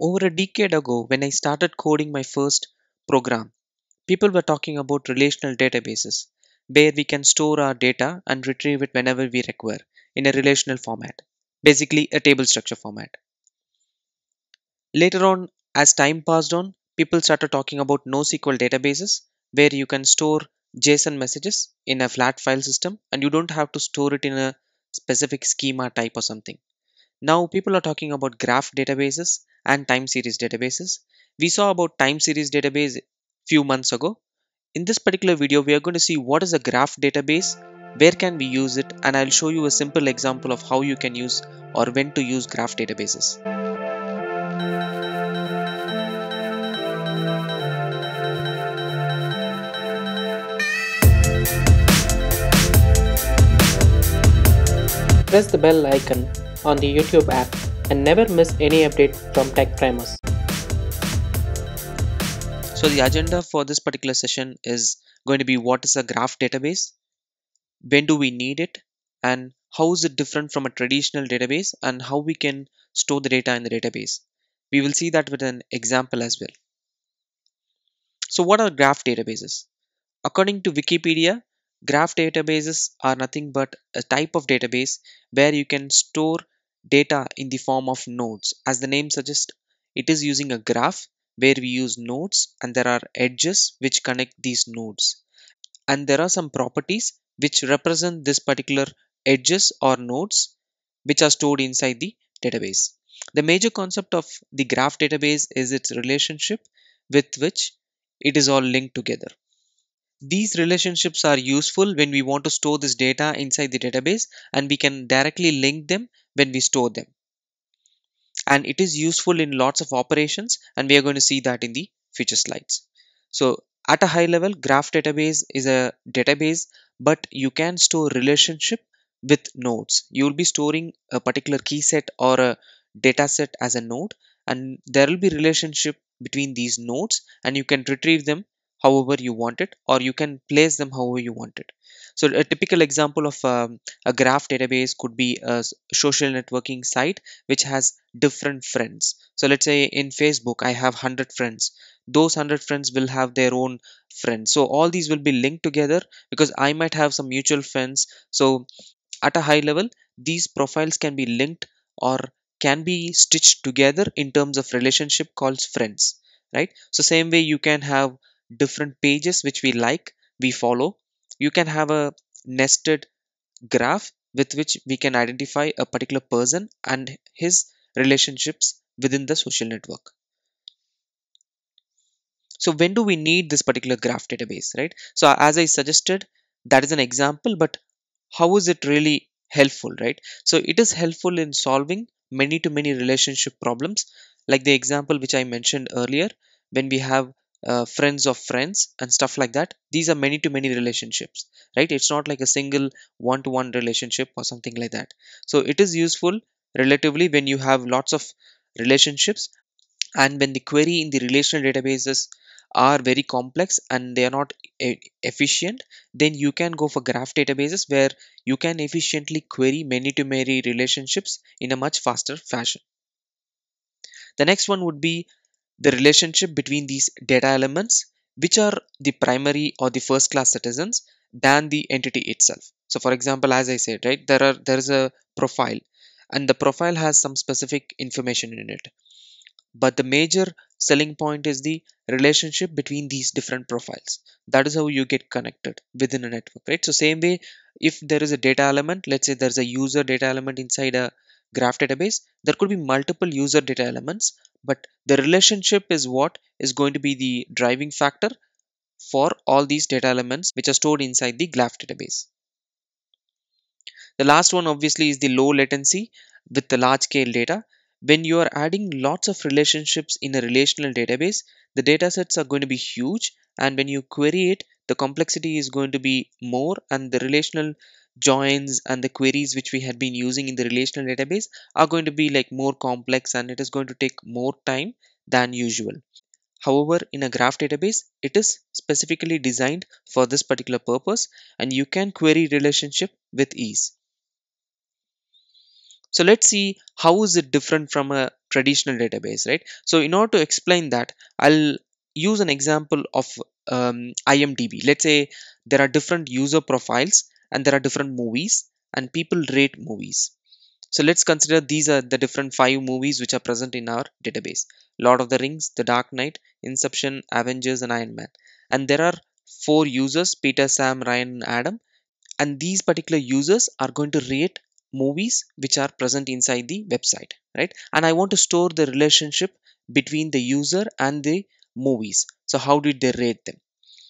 Over a decade ago, when I started coding my first program, people were talking about relational databases where we can store our data and retrieve it whenever we require in a relational format, basically a table structure format. Later on, as time passed on, people started talking about NoSQL databases where you can store JSON messages in a flat file system and you don't have to store it in a specific schema type or something. Now people are talking about graph databases and time series databases. We saw about time series database few months ago. In this particular video, we are going to see what is a graph database, where can we use it, and I'll show you a simple example of how you can use or when to use graph databases. Press the bell icon on the YouTube app and never miss any update from Tech Primers. So the agenda for this particular session is going to be what is a graph database, when do we need it, and how is it different from a traditional database and how we can store the data in the database. We will see that with an example as well. So what are graph databases? According to Wikipedia, Graph databases are nothing but a type of database where you can store data in the form of nodes. As the name suggests, it is using a graph where we use nodes and there are edges which connect these nodes. And there are some properties which represent this particular edges or nodes which are stored inside the database. The major concept of the graph database is its relationship with which it is all linked together. These relationships are useful when we want to store this data inside the database and we can directly link them when we store them. And it is useful in lots of operations and we are going to see that in the future slides. So at a high level, graph database is a database, but you can store relationship with nodes. You will be storing a particular key set or a data set as a node and there will be relationship between these nodes and you can retrieve them however you want it or you can place them however you want it. So a typical example of um, a graph database could be a social networking site which has different friends. So let's say in facebook i have 100 friends. Those 100 friends will have their own friends. So all these will be linked together because i might have some mutual friends. So at a high level these profiles can be linked or can be stitched together in terms of relationship called friends right? So same way you can have different pages which we like we follow. You can have a nested graph with which we can identify a particular person and his relationships within the social network. So when do we need this particular graph database right? So as i suggested that is an example but how is it really helpful right? So it is helpful in solving many to many relationship problems. Like the example which i mentioned earlier when we have uh, friends of friends and stuff like that. These are many to many relationships right? It's not like a single one to one relationship or something like that. So it is useful relatively when you have lots of relationships and when the query in the relational databases are very complex and they are not efficient then you can go for graph databases where you can efficiently query many to many relationships in a much faster fashion. The next one would be the relationship between these data elements which are the primary or the first class citizens than the entity itself. So for example as i said right there are there is a profile and the profile has some specific information in it. But the major selling point is the relationship between these different profiles. That is how you get connected within a network right? So same way if there is a data element let's say there's a user data element inside a graph database there could be multiple user data elements but the relationship is what is going to be the driving factor for all these data elements which are stored inside the graph database. The last one obviously is the low latency with the large scale data. When you are adding lots of relationships in a relational database the data sets are going to be huge. And when you query it the complexity is going to be more and the relational joins and the queries which we had been using in the relational database are going to be like more complex and it is going to take more time than usual. However, in a graph database, it is specifically designed for this particular purpose and you can query relationship with ease. So let's see how is it different from a traditional database right so in order to explain that i'll use an example of um, imdb let's say there are different user profiles and there are different movies and people rate movies. So let's consider these are the different five movies which are present in our database. Lord of the rings the dark knight inception avengers and iron man. And there are four users peter sam ryan and adam. And these particular users are going to rate movies which are present inside the website right? And i want to store the relationship between the user and the movies. So how did they rate them?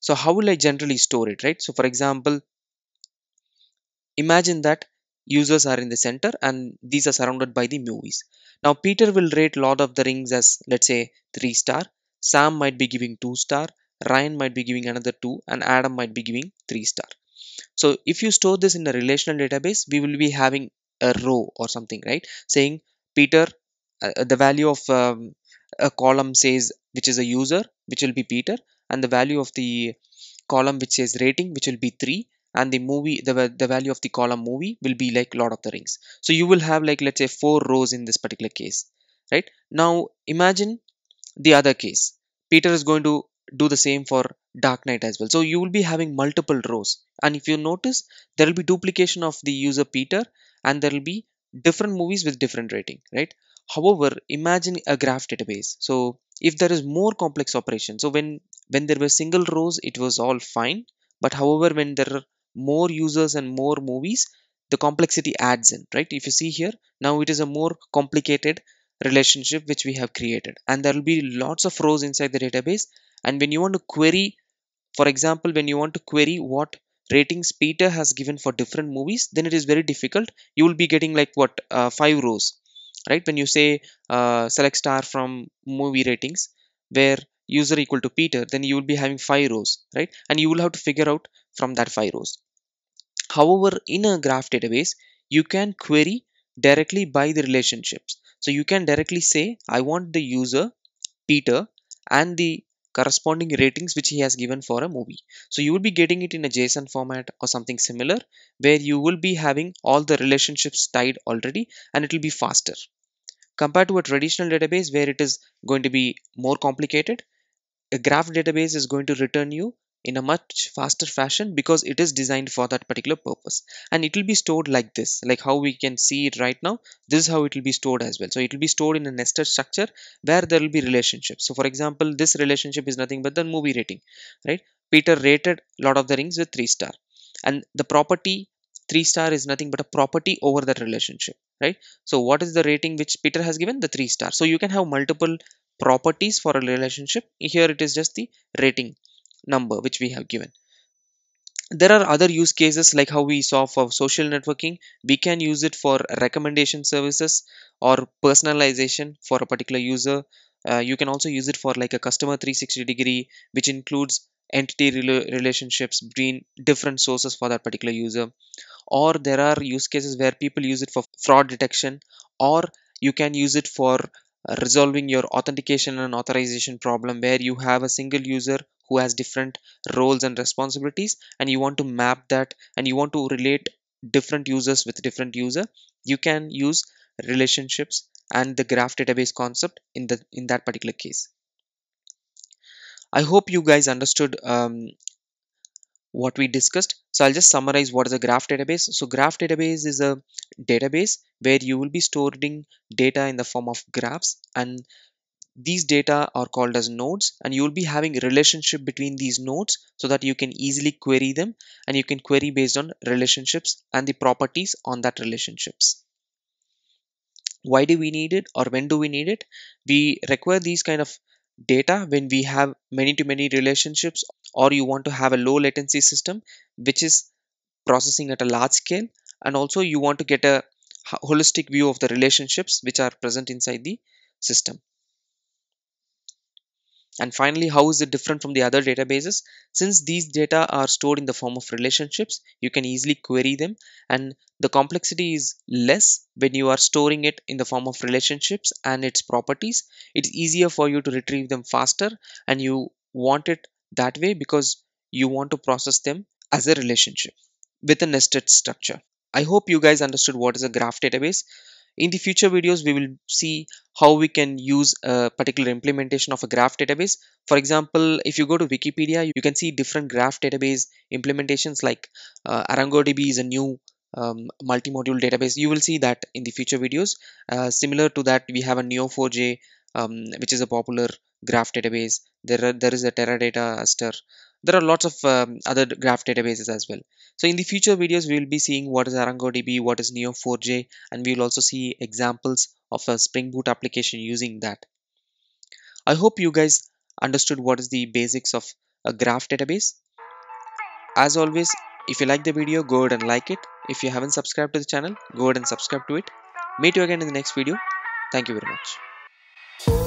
So how will i generally store it right? So for example imagine that users are in the center and these are surrounded by the movies. Now peter will rate lord of the rings as let's say 3 star. Sam might be giving 2 star. Ryan might be giving another 2 and adam might be giving 3 star. So if you store this in a relational database we will be having a row or something right? Saying peter uh, the value of um, a column says which is a user which will be peter and the value of the column which says rating which will be 3 and the movie the, the value of the column movie will be like lord of the rings. So you will have like let's say four rows in this particular case right? Now imagine the other case. Peter is going to do the same for dark knight as well. So you will be having multiple rows. And if you notice there will be duplication of the user peter and there will be different movies with different rating right? However imagine a graph database. So if there is more complex operation so when when there were single rows it was all fine. But however when there are more users and more movies the complexity adds in right? If you see here now it is a more complicated relationship which we have created. And there will be lots of rows inside the database. And when you want to query for example when you want to query what ratings peter has given for different movies then it is very difficult. You will be getting like what uh, five rows right? When you say uh, select star from movie ratings where user equal to peter then you will be having five rows right? And you will have to figure out from that five rows. However in a graph database you can query directly by the relationships. So you can directly say i want the user peter and the corresponding ratings which he has given for a movie. So you will be getting it in a json format or something similar where you will be having all the relationships tied already and it will be faster. Compared to a traditional database where it is going to be more complicated a graph database is going to return you in a much faster fashion because it is designed for that particular purpose. And it will be stored like this like how we can see it right now. This is how it will be stored as well. So it will be stored in a nested structure where there will be relationships so for example this relationship is nothing but the movie rating right? Peter rated lord of the rings with 3 star. And the property 3 star is nothing but a property over that relationship right? So what is the rating which peter has given? The 3 star. So you can have multiple properties for a relationship. Here it is just the rating number which we have given. There are other use cases like how we saw for social networking. We can use it for recommendation services or personalization for a particular user. Uh, you can also use it for like a customer 360 degree which includes entity rela- relationships between different sources for that particular user. Or there are use cases where people use it for fraud detection or you can use it for resolving your authentication and authorization problem where you have a single user who has different roles and responsibilities and you want to map that and you want to relate different users with different user you can use relationships and the graph database concept in the in that particular case. I hope you guys understood um, what we discussed. So i'll just summarize what is a graph database. So graph database is a database where you will be storing data in the form of graphs and these data are called as nodes and you will be having relationship between these nodes so that you can easily query them and you can query based on relationships and the properties on that relationships. Why do we need it or when do we need it? We require these kind of data when we have many to many relationships or you want to have a low latency system which is processing at a large scale and also you want to get a holistic view of the relationships which are present inside the system and finally, how is it different from the other databases? Since these data are stored in the form of relationships, you can easily query them and the complexity is less when you are storing it in the form of relationships and its properties. It's easier for you to retrieve them faster and you want it that way because you want to process them as a relationship with a nested structure. I hope you guys understood what is a graph database. In the future videos, we will see how we can use a particular implementation of a graph database. For example, if you go to Wikipedia, you can see different graph database implementations like uh, ArangoDB is a new um, multi-module database. You will see that in the future videos. Uh, similar to that, we have a Neo4j, um, which is a popular graph database. There, are, there is a Teradata Aster. There are lots of um, other graph databases as well. So in the future videos, we will be seeing what is ArangoDB, what is Neo4j, and we will also see examples of a Spring Boot application using that. I hope you guys understood what is the basics of a graph database. As always, if you like the video, go ahead and like it. If you haven't subscribed to the channel, go ahead and subscribe to it. Meet you again in the next video. Thank you very much.